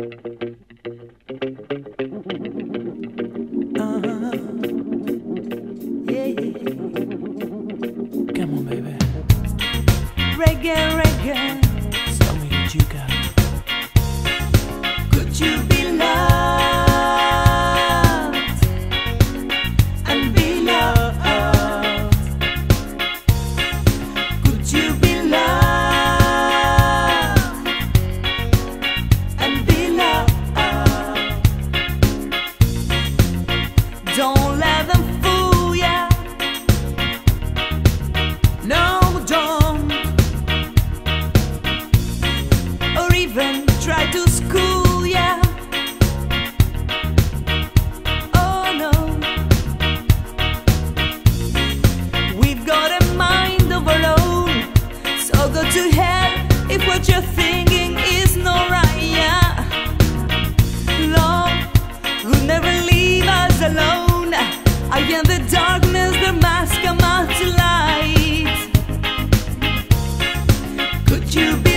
Uh-huh. reggae. What you're thinking is not right. Love will never leave us alone. The darkness, the mask come out to light. Could you be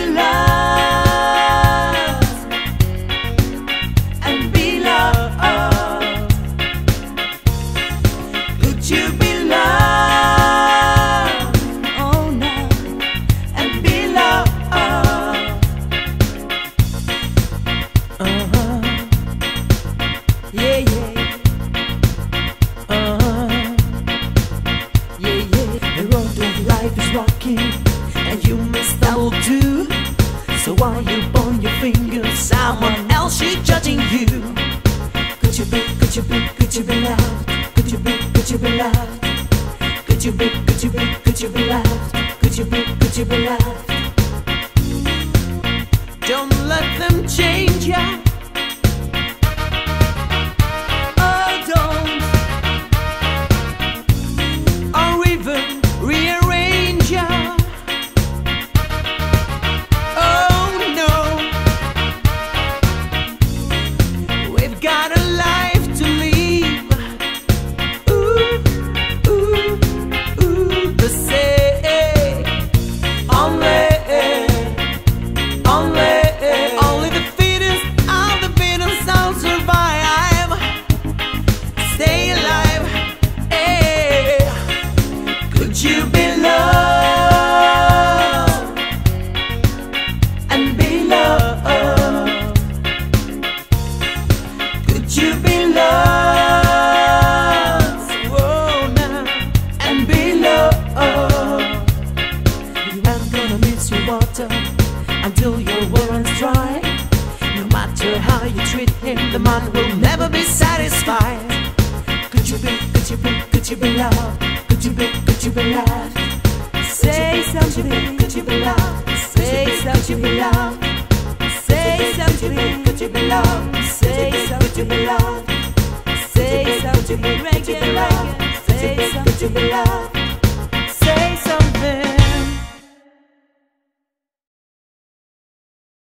rocking, And you must stumble too. so while you burn your fingers, Someone else is judging you. could you be, could you be, could you be loved? Could you be, could you be loved? Could you be, could you be, could you be loved? Could you be, could you be loved? We've water until your well runs dry. No matter how you treat him, the man will never be satisfied. Could you be, could you be, could you be loved? Could you be, could you be loved? Say something. Could you be loved? Say something, Could you be loved? Say something. Could you be loved? Say something, Could you be loved? Say something. Reggae, reggae.